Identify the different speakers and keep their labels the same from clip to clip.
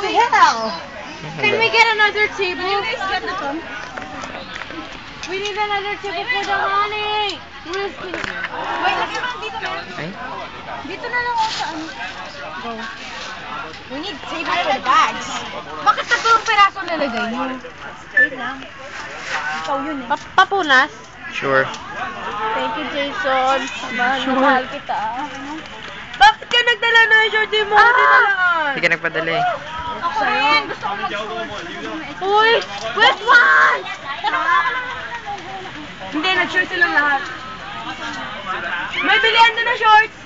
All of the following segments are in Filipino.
Speaker 1: What the hell?
Speaker 2: Can we get another table?
Speaker 3: Can you guys get the phone?
Speaker 2: We need another table for the honey.
Speaker 3: Wait, mo dito na.
Speaker 4: Ay?
Speaker 3: Dito na lang ako sa ano.
Speaker 1: Go. We need table for the bags.
Speaker 3: Bakit tatlong peraso nalagay niyo?
Speaker 1: Wait lang. Ikaw yun eh.
Speaker 2: Pa- papunas?
Speaker 4: Sure.
Speaker 2: Thank you, Jason. Mahal
Speaker 1: Sure.
Speaker 2: mahal kita. Bakit ka nagdala na yung short mo? Ah!
Speaker 4: Hindi ka nagpadala eh.
Speaker 3: Mag-suot.
Speaker 2: Uy! Which one?
Speaker 1: Hindi, nag-short silang lahat. May bilihan doon na shorts.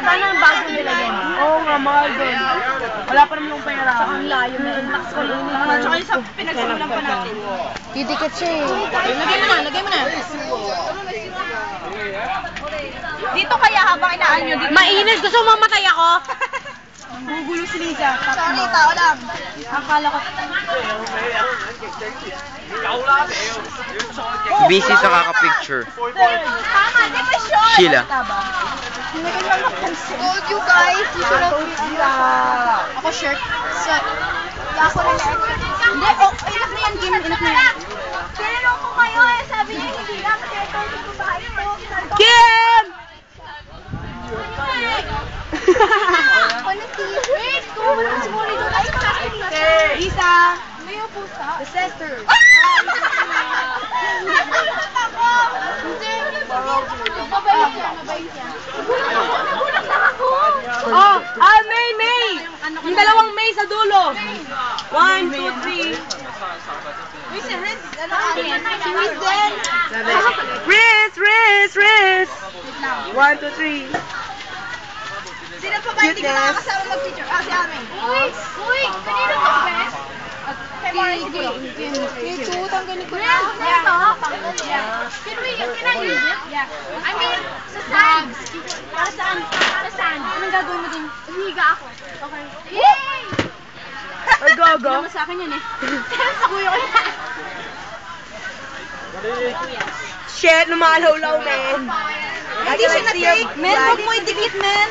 Speaker 1: Sana ang bago nilagay mo. Oo nga, mahal doon. Wala pa naman akong pera. Sa ang layo na inbox ko lang. Tsaka yung sa pinagsimulan pa natin.
Speaker 2: Didikit siya eh.
Speaker 3: Lagay mo na, lagay mo na. Dito kaya habang inaan nyo dito.
Speaker 2: Mainit! Gusto mo mamatay ako?
Speaker 1: Gugulo si Lisa.
Speaker 3: Sorry, tao lang.
Speaker 1: Akala ko.
Speaker 4: Busy sa kaka-picture.
Speaker 3: Tama, di ba short?
Speaker 4: Sheila.
Speaker 3: Told you guys, you should have Ako shirt. So, ako rin Hindi, oh, enough na yan, Kim. Enough na yan. Tinanong ko kayo eh, sabi niya hindi lang. Kasi ito, ito ba ito?
Speaker 2: Kim!
Speaker 3: Wait, ko, wala si Molly doon. Ay, plastic siya.
Speaker 1: Lisa.
Speaker 3: May pusa.
Speaker 1: The sister.
Speaker 3: Nagulat ako! Hindi, mabait yan, mabait yan. Nagulat ako, nagulat lang ako.
Speaker 1: Oh, ah, May, May. Yung dalawang May sa dulo. One, two, three.
Speaker 3: Uy, si Riz, ano akin? Si Riz din.
Speaker 1: Riz, Riz, Riz. One, two, three.
Speaker 3: Sino pa ba hindi ko nakakasama mag-picture? Ah, si Ame. Uy, Chu, tanggalin ko na. Yeah. Yeah. Can we, can I use it? Yeah. I mean, sa sand. Para saan? Para saan? Anong gagawin mo din? Higa ako. Okay. Yay!
Speaker 1: Ay, gaga.
Speaker 3: Naman sa akin yan eh. sa kuya ko.
Speaker 1: Shit, lumalaw-law, man.
Speaker 3: Hindi siya na-take. Men, huwag mo idikit, men.